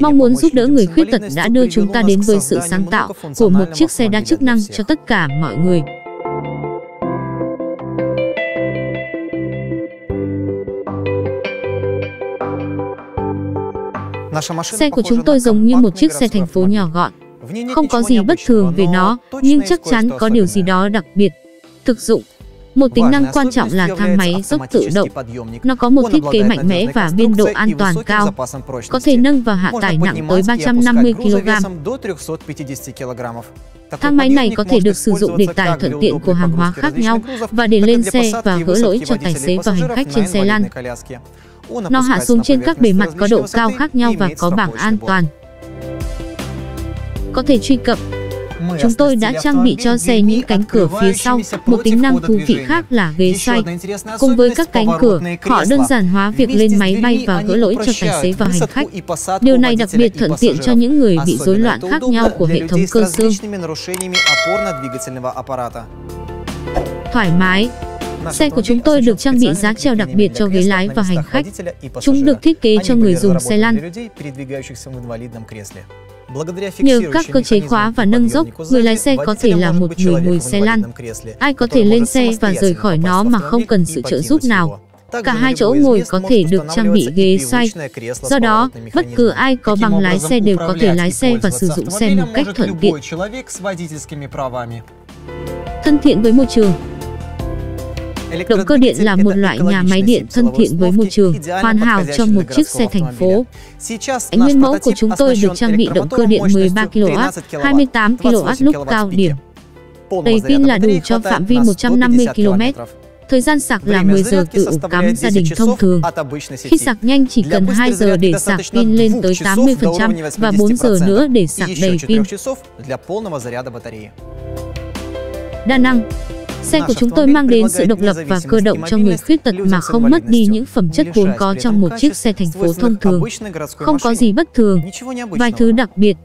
Mong muốn giúp đỡ người khuyết tật đã đưa chúng ta đến với sự sáng tạo của một chiếc xe đa chức năng cho tất cả mọi người. Xe của chúng tôi giống như một chiếc xe thành phố nhỏ gọn. Không có gì bất thường về nó, nhưng chắc chắn có điều gì đó đặc biệt. Thực dụng một tính năng quan trọng là thang máy dốc tự động. Nó có một thiết kế mạnh mẽ và biên độ an toàn cao, có thể nâng và hạ tải nặng tới 350 kg. Thang máy này có thể được sử dụng để tải thuận tiện của hàng hóa khác nhau và để lên xe và gỡ lỗi cho tài xế và hành khách trên xe lăn. Nó hạ xuống trên các bề mặt có độ cao khác nhau và có bảng an toàn. Có thể truy cập Chúng tôi đã trang bị cho xe những cánh cửa phía sau, một tính năng thú vị khác là ghế xoay. Cùng với các cánh cửa, họ đơn giản hóa việc lên máy bay và gỡ lỗi cho tài xế và hành khách. Điều này đặc biệt thuận tiện cho những người bị rối loạn khác nhau của hệ thống cơ xương. Thoải mái, Xe của chúng tôi được trang bị giá treo đặc biệt cho ghế lái và hành khách. Chúng được thiết kế cho người dùng xe lăn. Nhờ các cơ chế khóa và nâng dốc, người lái xe có thể là một người ngồi xe lăn. Ai có thể lên xe và rời khỏi nó mà không cần sự trợ giúp nào. Cả hai chỗ ngồi có thể được trang bị ghế xoay. Do đó, bất cứ ai có bằng lái xe đều có thể lái xe và sử dụng xe một cách thuận tiện. Thân thiện với môi trường Động cơ điện là một loại nhà máy điện thân thiện với môi trường, hoàn hảo cho một chiếc xe thành phố. Ánh nguyên mẫu của chúng tôi được trang bị động cơ điện 13 kW, 28 kW lúc cao điểm. Đầy pin là đủ cho phạm vi 150 km. Thời gian sạc là 10 giờ từ ổ cắm gia đình thông thường. Khi sạc nhanh chỉ cần 2 giờ để sạc pin lên tới 80% và 4 giờ nữa để sạc đầy pin. Đa năng Xe của chúng tôi mang đến sự độc lập và cơ động cho người khuyết tật mà không mất đi những phẩm chất vốn có trong một chiếc xe thành phố thông thường. Không có gì bất thường, vài thứ đặc biệt.